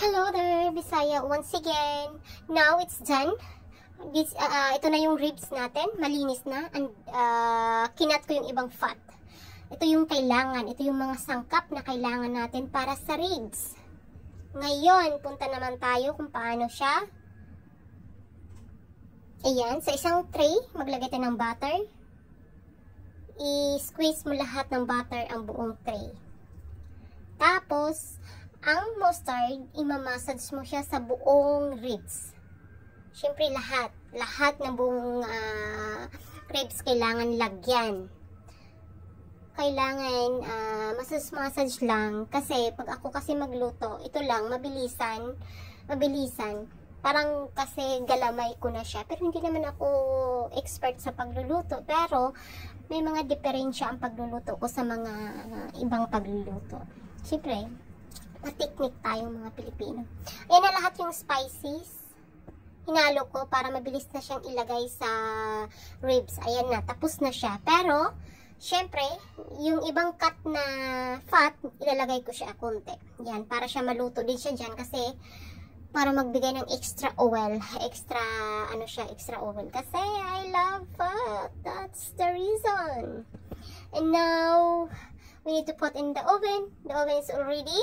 Hello there, Bisaya once again. Now it's done. This, uh, uh, ito na yung ribs natin. Malinis na. And uh, kinat ko yung ibang fat. Ito yung kailangan. Ito yung mga sangkap na kailangan natin para sa ribs. Ngayon, punta naman tayo kung paano siya. Ayan, sa isang tray, maglagay tayo ng butter. I-squeeze mo lahat ng butter ang buong tray. Tapos, ang mustard, imamassage mo siya sa buong ribs. Siyempre lahat, lahat ng buong uh, ribs kailangan lagyan. Kailangan uh, massage-massage lang kasi pag ako kasi magluto, ito lang, mabilisan, mabilisan. Parang kasi galamay ko na siya. Pero hindi naman ako expert sa pagluluto. Pero may mga diferensya ang pagluluto ko sa mga uh, ibang pagluluto. Siyempre, matiknik tayong mga Pilipino. Ayan na lahat yung spices. Hinalo ko para mabilis na siyang ilagay sa ribs. Ayan na, tapos na siya. Pero, syempre, yung ibang cut na fat, ilalagay ko siya konti. Yan, para siya maluto din siya dyan kasi para magbigay ng extra oil. Extra, ano siya, extra oil. Kasi I love fat. That's the reason. And now, we need to put in the oven. The oven is already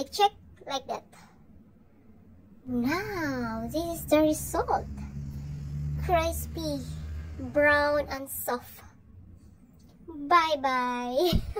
I check like that. Now this is the result. Crispy brown and soft. Bye bye